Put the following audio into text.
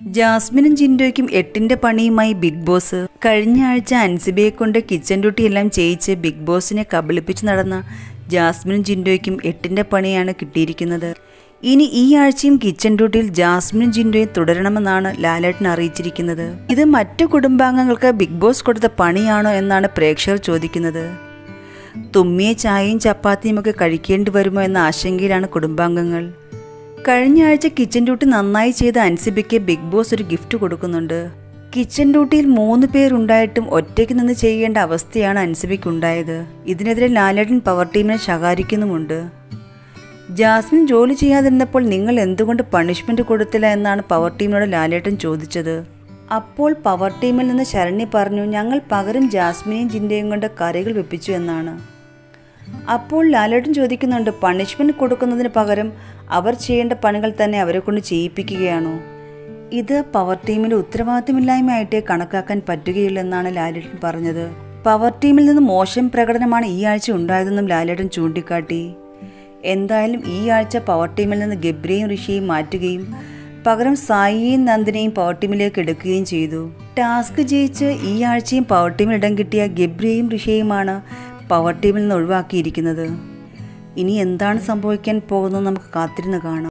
ജാസ്മിനും ജിൻഡോയ്ക്കും എട്ടിന്റെ പണിയുമായി big boss. കഴിഞ്ഞ ആഴ്ച അൻസിബയെ കൊണ്ട് കിച്ചൺ ഡ്യൂട്ടി എല്ലാം ചെയ്യിച്ച് ബിഗ് ബോസിനെ കബളിപ്പിച്ച് നടന്ന ജാസ്മിനും ജിൻഡോയ്ക്കും എട്ടിന്റെ പണിയാണ് കിട്ടിയിരിക്കുന്നത്. ഇനി ഈ ആഴ്ചയും കിച്ചൺ ഡ്യൂട്ടിയിൽ ജാസ്മിനും ജിൻഡോയും തുടരണമെന്നാണ് ലാലേട്ടൻ അറിയിച്ചിരിക്കുന്നത്. ഇത് മറ്റു കുടുംബാംഗങ്ങൾക്ക് ബിഗ് ബോസ് കൊടുത്ത പണിയാണോ എന്നാണ് പ്രേക്ഷകർ ചോദിക്കുന്നത്. തുമ്മിയ ചായയും ചപ്പാത്തിയും ഒക്കെ കഴിക്കേണ്ടി വരുമോ എന്ന ആശങ്കയിലാണ് കുടുംബാംഗങ്ങൾ. കഴിഞ്ഞ ആഴ്ച കിച്ചൺ ഡ്യൂട്ടി നന്നായി ചെയ്ത അൻസിബയ്ക്ക് ബിഗ് ബോസ് ഒരു ഗിഫ്റ്റ് കൊടുക്കുന്നുണ്ട്. കിച്ചൺ ഡ്യൂട്ടിയിൽ മൂന്ന് പേരുണ്ടായിട്ടും ഒറ്റയ്ക്ക് നിന്ന് ചെയ്യേണ്ട അവസ്ഥയാണ് അൻസിബിക്ക് ഉണ്ടായത് ഇതിനെതിരെ ലാലേട്ടൻ പവർ ടീമിനെ ശകാരിക്കുന്നുമുണ്ട്. ജാസ്മിൻ ജോലി ചെയ്യാതിരുന്നപ്പോൾ നിങ്ങൾ എന്തുകൊണ്ട് പണിഷ്മെന്റ് കൊടുത്തില്ല എന്നാണ് പവർ ടീമിനോട് ലാലേട്ടൻ ചോദിച്ചത്. അപ്പോൾ പവർ ടീമിൽ നിന്ന് ശരണി പറഞ്ഞു ഞങ്ങൾ പകരം ജാസ്മിനെയും ജിന്റെയും കൊണ്ട് കറികൾ വെപ്പിച്ചു എന്നാണ്. അപ്പോൾ ലാലേട്ടൻ ചോദിക്കുന്നുണ്ട് പണിഷ്മെന്റ് കൊടുക്കുന്നതിന് പകരം അവർ ചെയ്യേണ്ട പണികൾ തന്നെ അവരെ കൊണ്ട് ചെയ്യിപ്പിക്കുകയാണോ? ഇത് പവർ ടീമിന്റെ ഉത്തരവാദിത്തമില്ലായ്മയായിട്ടേ കണക്കാക്കാൻ പറ്റുകയില്ലെന്നാണ് ലാലേട്ടൻ പറഞ്ഞത്. പവർ ടീമിൽ നിന്ന് മോശം പ്രകടനമാണ് ഈ ആഴ്ച ഉണ്ടായതെന്നും ലാലേട്ടൻ ചൂണ്ടിക്കാട്ടി. എന്തായാലും ഈ ആഴ്ച പവർ ടീമിൽ നിന്ന് ഗബ്രിയും ഋഷിയും മാറ്റുകയും പകരം സായിയെയും നന്ദിനെയും പവർ ടീമിലേക്ക് എടുക്കുകയും ചെയ്തു. ടാസ്ക് ജയിച്ച് ഈ ആഴ്ചയും പവർ ടീമിൽ ഇടം കിട്ടിയ ഗബ്രിയയും ഋഷിയെയുമാണ് പവർ ടീമിൽ നിന്ന് ഒഴിവാക്കിയിരിക്കുന്നത്. ഇനി എന്താണ് സംഭവിക്കാൻ പോകുന്നത് നമുക്ക് കാത്തിരുന്ന് കാണാം.